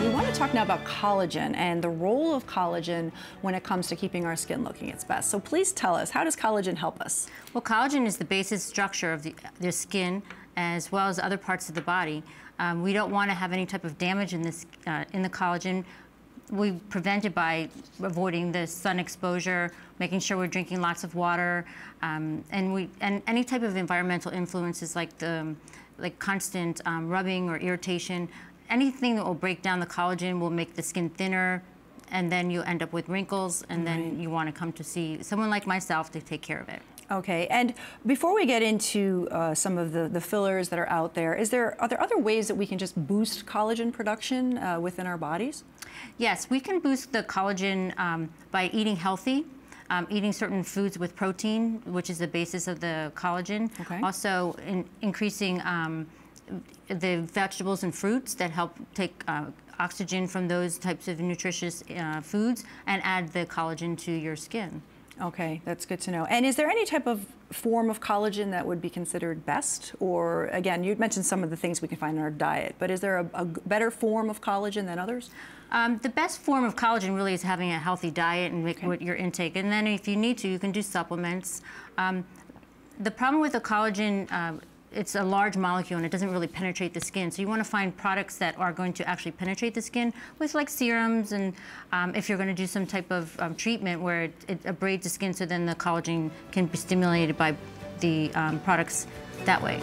to talk now about collagen and the role of collagen when it comes to keeping our skin looking its best. So please tell us, how does collagen help us? Well, collagen is the basic structure of the, the skin as well as other parts of the body. Um, we don't want to have any type of damage in, this, uh, in the collagen. We prevent it by avoiding the sun exposure, making sure we're drinking lots of water, um, and, we, and any type of environmental influences like, the, like constant um, rubbing or irritation anything that will break down the collagen will make the skin thinner, and then you end up with wrinkles, and right. then you want to come to see someone like myself to take care of it. Okay, and before we get into uh, some of the, the fillers that are out there, is there are there other ways that we can just boost collagen production uh, within our bodies? Yes, we can boost the collagen um, by eating healthy. Um, eating certain foods with protein, which is the basis of the collagen. Okay. Also, in increasing um, the vegetables and fruits that help take uh, oxygen from those types of nutritious uh, foods and add the collagen to your skin. Okay, that's good to know. And is there any type of form of collagen that would be considered best? Or again, you mentioned some of the things we can find in our diet, but is there a, a better form of collagen than others? Um, the best form of collagen really is having a healthy diet and okay. what your intake. And then if you need to, you can do supplements. Um, the problem with the collagen uh, it's a large molecule and it doesn't really penetrate the skin. So you want to find products that are going to actually penetrate the skin with like serums and um, if you're going to do some type of um, treatment where it, it, abrades the skin so then the collagen can be stimulated by the um, products that way.